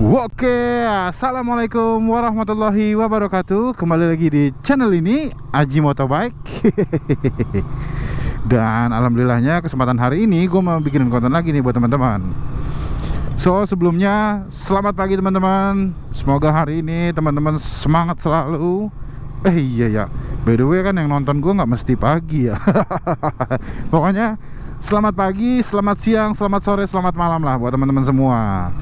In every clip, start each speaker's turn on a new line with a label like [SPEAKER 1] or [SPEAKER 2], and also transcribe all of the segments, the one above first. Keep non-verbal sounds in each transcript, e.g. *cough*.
[SPEAKER 1] Oke, assalamualaikum warahmatullahi wabarakatuh. Kembali lagi di channel ini Aji Motobike. *laughs* Dan alhamdulillahnya kesempatan hari ini gue mau bikin konten lagi nih buat teman-teman. So sebelumnya selamat pagi teman-teman. Semoga hari ini teman-teman semangat selalu. Eh iya ya. By the way kan yang nonton gue nggak mesti pagi ya. *laughs* Pokoknya selamat pagi, selamat siang, selamat sore, selamat malam lah buat teman-teman semua.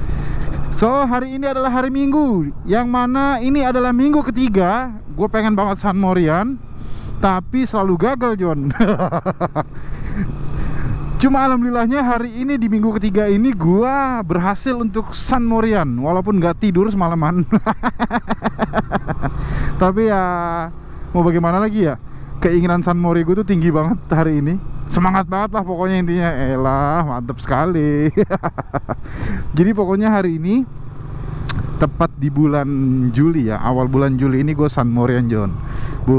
[SPEAKER 1] So hari ini adalah hari Minggu Yang mana ini adalah minggu ketiga. Gue pengen banget San Morian Tapi selalu gagal John. *laughs* Cuma alhamdulillahnya hari ini di minggu ketiga ini gue berhasil untuk San Morian Walaupun gak tidur semalaman. *laughs* Tapi ya mau bagaimana lagi ya? Keinginan San Mori gue tuh tinggi banget hari ini. Semangat banget lah pokoknya intinya. Elah mantep sekali. *laughs* Jadi pokoknya hari ini Tepat di bulan Juli ya. Awal bulan Juli ini gue San Morian John. Bu,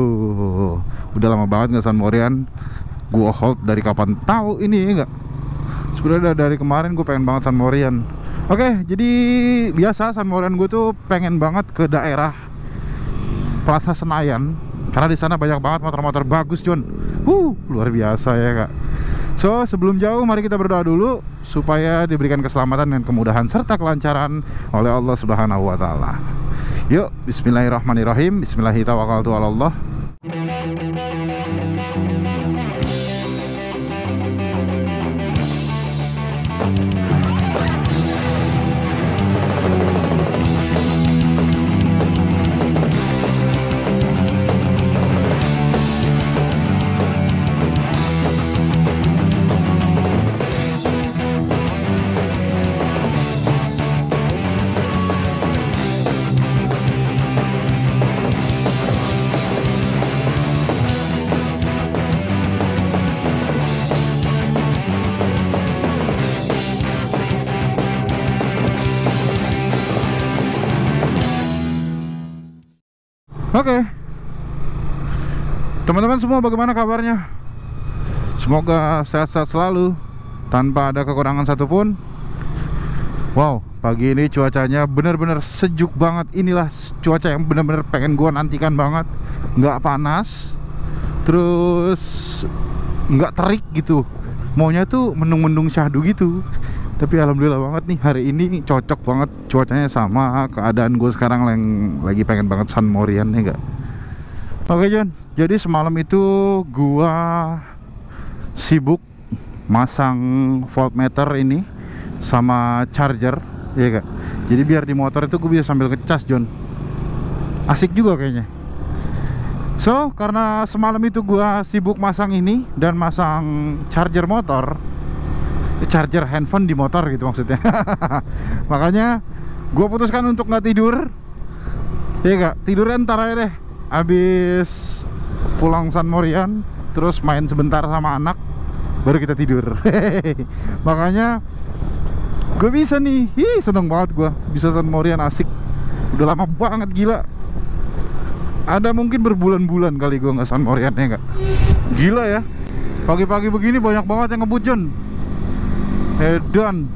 [SPEAKER 1] Udah lama banget gak San Morian. Gue hold dari kapan? Tahu ini enggak Sebenarnya dari kemarin gue pengen banget San Morian. Oke jadi biasa San Morian gue tuh pengen banget ke daerah Plaza Senayan. Karena di sana banyak banget motor-motor bagus John. Uh luar biasa ya kak so sebelum jauh mari kita berdoa dulu supaya diberikan keselamatan dan kemudahan serta kelancaran oleh Allah Subhanahu Wa Taala. Yuk Bismillahirrahmanirrahim. Bismillahirrahmanirrahim Oke. Teman-teman semua bagaimana kabarnya? Semoga sehat-sehat selalu Tanpa ada kekurangan satupun. Wow, pagi ini cuacanya benar-benar sejuk banget. Inilah cuaca yang benar-benar pengen gua nantikan banget. Nggak panas Terus nggak terik gitu. Maunya tuh mendung-mendung syahdu gitu tapi alhamdulillah banget nih hari ini cocok banget. Cuacanya sama keadaan gue sekarang yang lagi pengen banget San Morian nih gak oke John. Jadi semalam itu gue sibuk masang voltmeter ini sama charger ya gak jadi biar di motor itu gue bisa sambil ngecas John. Asik juga kayaknya. So karena semalam itu gue sibuk masang ini dan masang charger motor charger handphone di motor gitu maksudnya. *laughs* Makanya gue putuskan untuk nggak tidur. Ya gak tidur ntar aja deh. Habis pulang San Morian terus main sebentar sama anak baru kita tidur. *laughs* Makanya gue bisa nih. Hi, seneng banget gue bisa San Morian asik. Udah lama banget gila. Ada mungkin berbulan-bulan kali gue nggak San Morian ya nggak? Gila ya. Pagi-pagi begini banyak banget yang ngebut John Edan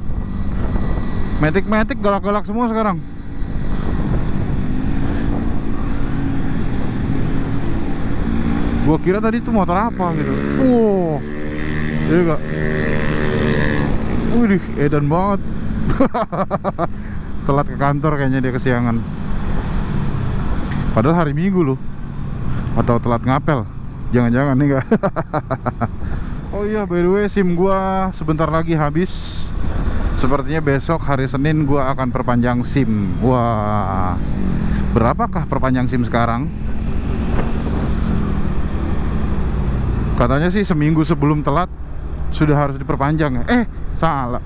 [SPEAKER 1] Matic-matic galak-galak semua sekarang. Gua kira tadi itu motor apa gitu. Wow Iya gak Wih edan banget. *laughs* Telat ke kantor kayaknya dia kesiangan. Padahal hari minggu loh. Atau telat ngapel. Jangan-jangan nih gak *laughs* Oh iya by the way SIM gua sebentar lagi habis. Sepertinya besok hari Senin gua akan perpanjang SIM. Wah Berapakah perpanjang SIM sekarang? Katanya sih seminggu sebelum telat Sudah harus diperpanjang ya. Eh salah.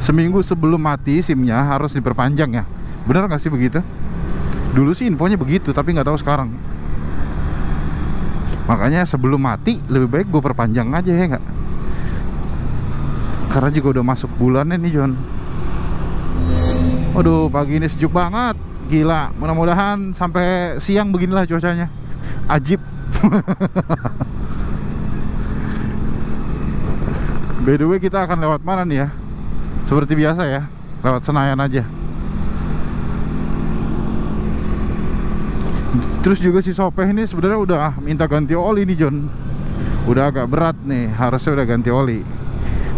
[SPEAKER 1] Seminggu sebelum mati SIMnya harus diperpanjang ya. Bener gak sih begitu? Dulu sih infonya begitu tapi nggak tahu sekarang makanya sebelum mati lebih baik gue perpanjang aja ya nggak? Karena juga udah masuk bulan ini John. Waduh pagi ini sejuk banget. Gila mudah-mudahan sampai siang beginilah cuacanya. Ajib. *laughs* By the way kita akan lewat mana nih ya? Seperti biasa ya Lewat Senayan aja terus juga si Sopeh ini sebenarnya udah minta ganti oli nih John. Udah agak berat nih harusnya udah ganti oli.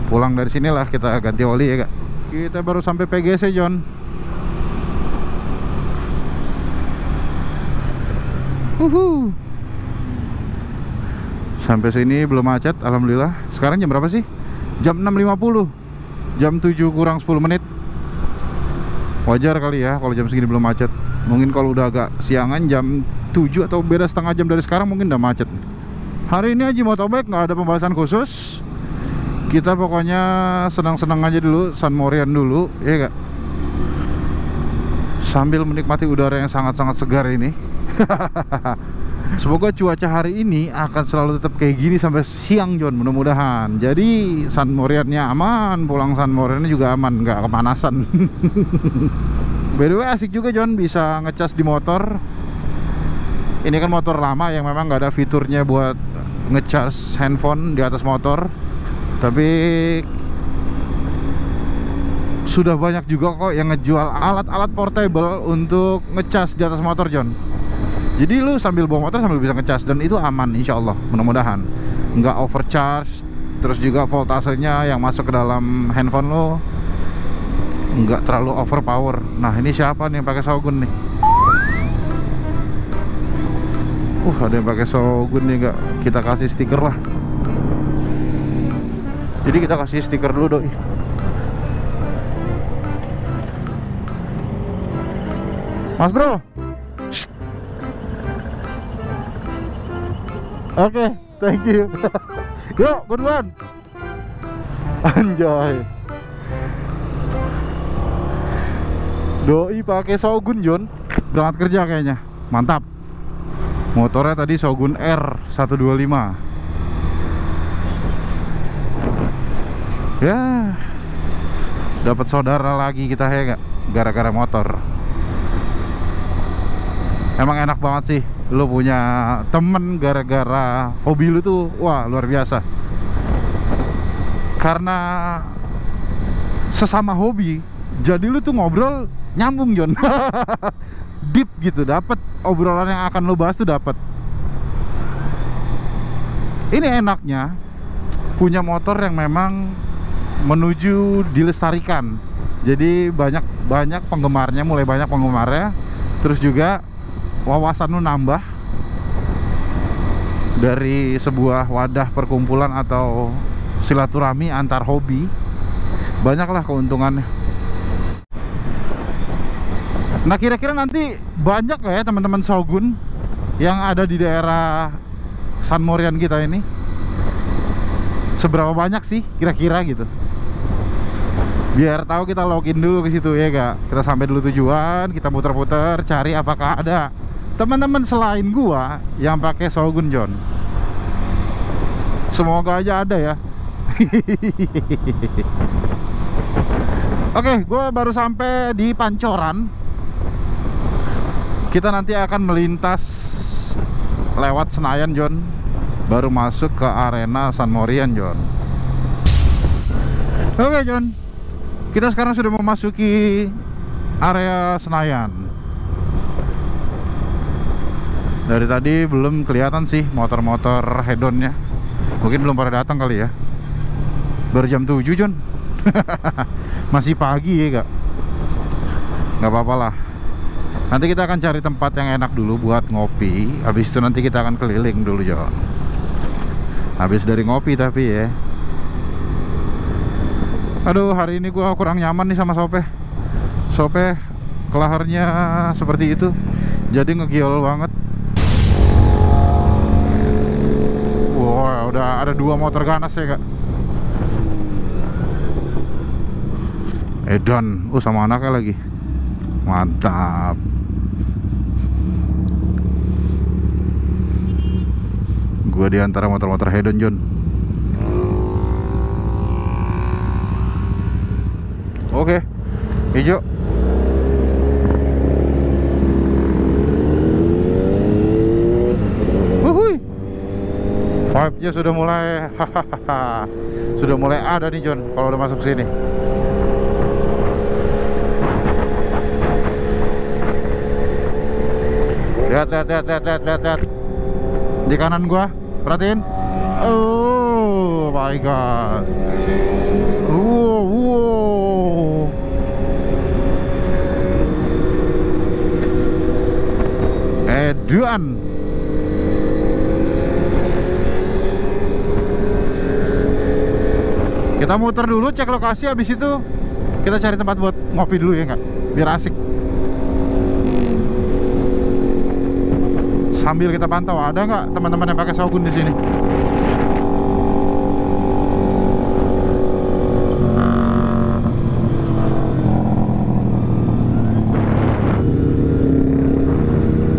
[SPEAKER 1] Pulang dari sinilah kita ganti oli ya kak. Kita baru sampai PGC John. Uhu. Sampai sini belum macet Alhamdulillah. Sekarang jam berapa sih? Jam 6.50 Jam 7 kurang 10 menit Wajar kali ya kalau jam segini belum macet. Mungkin kalau udah agak siangan jam 7 atau beda setengah jam dari sekarang mungkin udah macet. Hari ini Haji Motobike nggak ada pembahasan khusus. Kita pokoknya senang-senang aja dulu San Morian dulu ya gak? Sambil menikmati udara yang sangat-sangat segar ini *laughs* Semoga cuaca hari ini akan selalu tetap kayak gini sampai siang John. Mudah-mudahan. Jadi San Moriannya aman, pulang San Moriannya juga aman, nggak kepanasan. *laughs* By the way asik juga John bisa ngecas di motor. Ini kan motor lama yang memang nggak ada fiturnya buat ngecas handphone di atas motor. Tapi sudah banyak juga kok yang ngejual alat-alat portable untuk ngecas di atas motor John jadi lu sambil bawa motor sambil bisa ngecas dan itu aman insya Allah mudah-mudahan. Nggak overcharge terus juga voltasenya yang masuk ke dalam handphone lo nggak terlalu overpower. Nah ini siapa nih yang pakai Shogun nih? Uh ada yang pakai Shogun nih nggak? Kita kasih stiker lah. Jadi kita kasih stiker dulu doi. Mas bro Oke, thank you. *laughs* Yuk, buruan. Anjay. Doi pakai Shogun John berangkat kerja kayaknya. Mantap. Motornya tadi Shogun R125. Ya. Dapat saudara lagi kita ya? Gara-gara motor. Emang enak banget sih lu punya temen gara-gara hobi lu tuh wah luar biasa. Karena sesama hobi jadi lu tuh ngobrol nyambung John *laughs* deep gitu dapat obrolan yang akan lu bahas tuh dapat ini enaknya punya motor yang memang menuju dilestarikan. Jadi banyak banyak penggemarnya mulai banyak penggemarnya. Terus juga wawasan lu nambah dari sebuah wadah perkumpulan atau silaturahmi antar hobi banyaklah keuntungannya. Nah kira-kira nanti banyak ya teman-teman Shogun yang ada di daerah San Morian kita ini? Seberapa banyak sih kira-kira gitu? Biar tahu kita login dulu ke situ ya gak kita sampai dulu tujuan kita muter-muter cari apakah ada teman-teman selain gua yang pakai Shogun John semoga aja ada ya *laughs* Oke, gua baru sampai di Pancoran. Kita nanti akan melintas lewat Senayan, John. Baru masuk ke arena San Morian, John. Oke, John. Kita sekarang sudah memasuki area Senayan dari tadi belum kelihatan sih motor-motor hedonnya. Mungkin belum pada datang kali ya. Baru jam 7 John *laughs* masih pagi ya kak. Nggak apa-apa lah. Nanti kita akan cari tempat yang enak dulu buat ngopi. Habis itu nanti kita akan keliling dulu John habis dari ngopi tapi ya. Aduh hari ini gua kurang nyaman nih sama Sope. Sope kelaharnya seperti itu. Jadi ngegiol banget ada dua motor ganas ya kak. Edan, oh sama anaknya lagi. Mantap. Gue di antara motor-motor hedon John oke. Hijau vibe-nya sudah mulai sudah mulai ada nih John kalau udah masuk sini Lihat, lihat, lihat, lihat, lihat, lihat, lihat. Di kanan gua, perhatiin. Oh my god. Wow, wow. Edan. Kita muter dulu, cek lokasi, habis itu kita cari tempat buat ngopi dulu ya nggak? Biar asik. Sambil kita pantau, ada nggak teman-teman yang pakai Shogun di sini?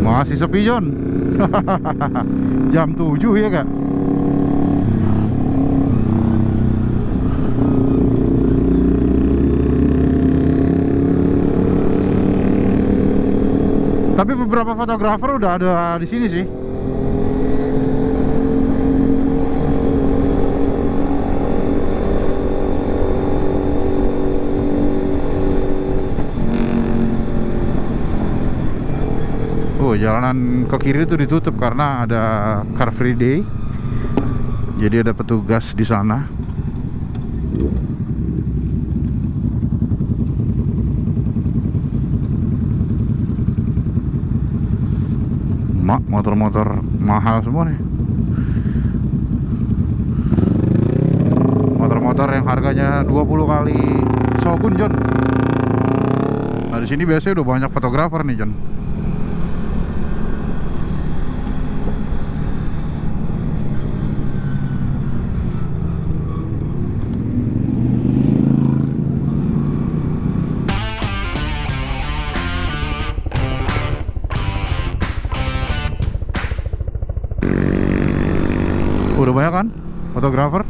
[SPEAKER 1] Masih sepi John *laughs* Jam 7 ya kak Tapi beberapa fotografer udah ada di sini sih Oh, jalanan ke kiri itu ditutup karena ada Car Free Day. Jadi ada petugas di sana. Mak, motor-motor mahal semua nih. Motor-motor yang harganya 20 kali Shogun, John. Nah, di sini biasanya udah banyak fotografer nih, John. Udah banyak kan? Fotografer?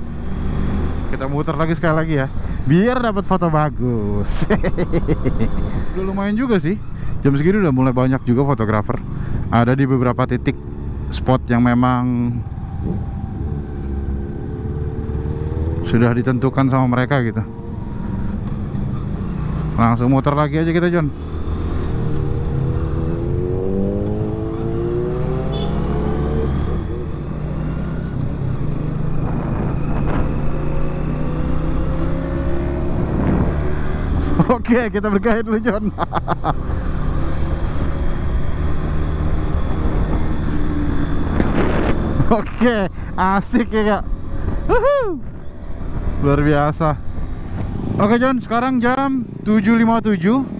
[SPEAKER 1] Kita muter lagi sekali lagi ya. Biar dapat foto bagus. *laughs* Udah lumayan juga sih. Jam segini udah mulai banyak juga fotografer. Ada di beberapa titik spot yang memang Sudah ditentukan sama mereka gitu. Langsung muter lagi aja kita John Oke, kita berkait dulu John. Oke, asik ya kak. Wuhu. Luar biasa. Oke John, sekarang jam 7.57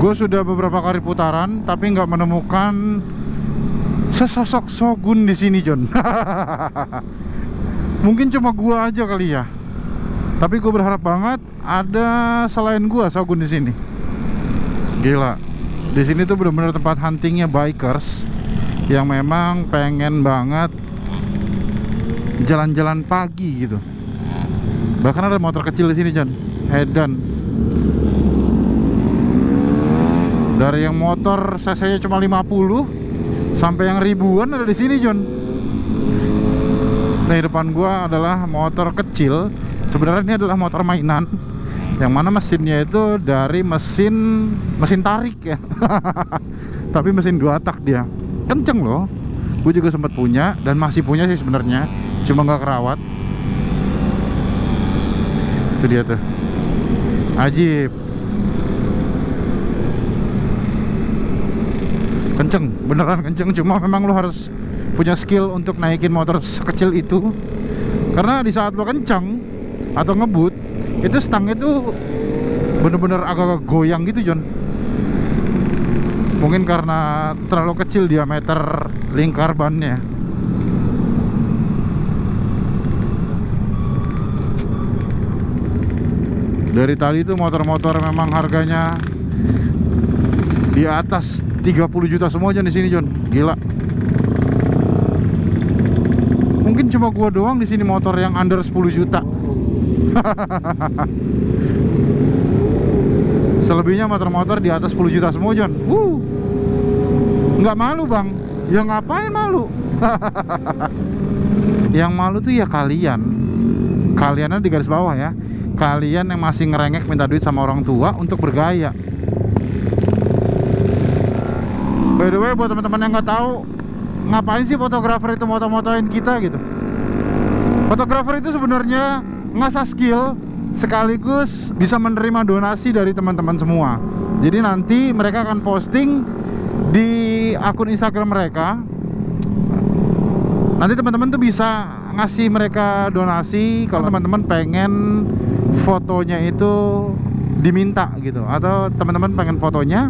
[SPEAKER 1] Gue sudah beberapa kali putaran, tapi nggak menemukan sesosok Shogun di sini John. *laughs* Mungkin cuma gua aja kali ya. Tapi gue berharap banget ada selain gua Shogun di sini. Gila. Di sini tuh bener-bener tempat huntingnya bikers yang memang pengen banget jalan-jalan pagi gitu. Bahkan ada motor kecil di sini, John. Edan. Dari yang motor cc-nya cuma 50 sampai yang ribuan ada di sini, John. Nah, di depan gua adalah motor kecil sebenarnya ini adalah motor mainan. Yang mana mesinnya itu dari mesin mesin tarik ya. *laughs* Tapi mesin dua tak dia. Kenceng loh. Gue juga sempat punya dan masih punya sih sebenarnya. Cuma nggak kerawat. Itu dia tuh. Ajib. Kenceng beneran kenceng. Cuma memang lo harus punya skill untuk naikin motor sekecil itu. Karena di saat lo kenceng atau ngebut itu stang itu bener-bener agak goyang gitu John. Mungkin karena terlalu kecil diameter lingkar bannya. Dari tadi itu motor-motor memang harganya di atas 30 juta semua John di sini John. Gila. Mungkin cuma gua doang di sini motor yang under 10 juta *laughs* selebihnya motor-motor di atas 10 juta semua John. Uh, nggak malu bang. Ya ngapain malu? *laughs* Yang malu tuh ya kalian. Kaliannya di garis bawah ya. Kalian yang masih ngerengek minta duit sama orang tua untuk bergaya. By the way, buat teman-teman yang nggak tahu, ngapain sih fotografer itu moto-motoin kita gitu? Fotografer itu sebenarnya ngasah skill sekaligus bisa menerima donasi dari teman-teman semua. Jadi nanti mereka akan posting di akun Instagram mereka. Nanti teman-teman tuh bisa ngasih mereka donasi kalau teman-teman pengen fotonya itu diminta gitu atau teman-teman pengen fotonya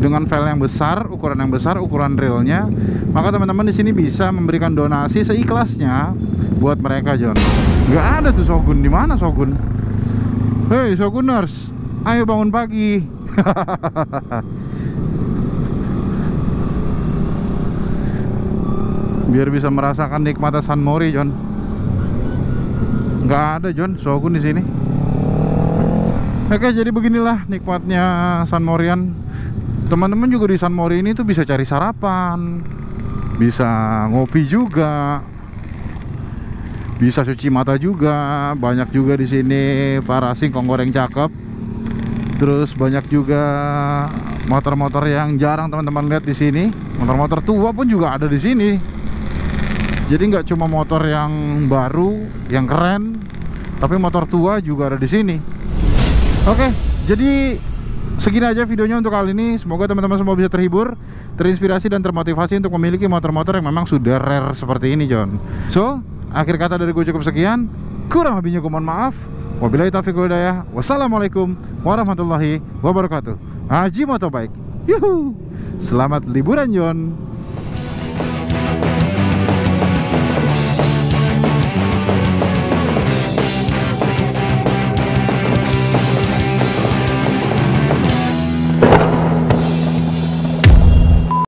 [SPEAKER 1] dengan file yang besar, ukuran yang besar, ukuran realnya, maka teman-teman di sini bisa memberikan donasi seikhlasnya buat mereka, John. Nggak ada tuh Shogun di mana Shogun? Hei Shoguners, ayo bangun pagi. *laughs* Biar bisa merasakan nikmatnya San Mori, John. Nggak ada, John, Shogun di sini. Oke, jadi beginilah nikmatnya San Morian. Teman-teman juga di San Mori ini tuh bisa cari sarapan, bisa ngopi juga, bisa cuci mata juga. Banyak juga di sini para singkong goreng cakep. Terus banyak juga motor-motor yang jarang teman-teman lihat di sini. Motor-motor tua pun juga ada di sini. Jadi nggak cuma motor yang baru, yang keren, tapi motor tua juga ada di sini. Oke, jadi segini aja videonya untuk kali ini. Semoga teman-teman semua bisa terhibur, terinspirasi dan termotivasi untuk memiliki motor-motor yang memang sudah rare seperti ini, John. So, akhir kata dari gue cukup sekian. Kurang lebihnya gue mohon maaf. Wabillahi taufiq walhidayah. Wassalamualaikum warahmatullahi wabarakatuh. Haji Motobike. Yuhu. Selamat liburan, John.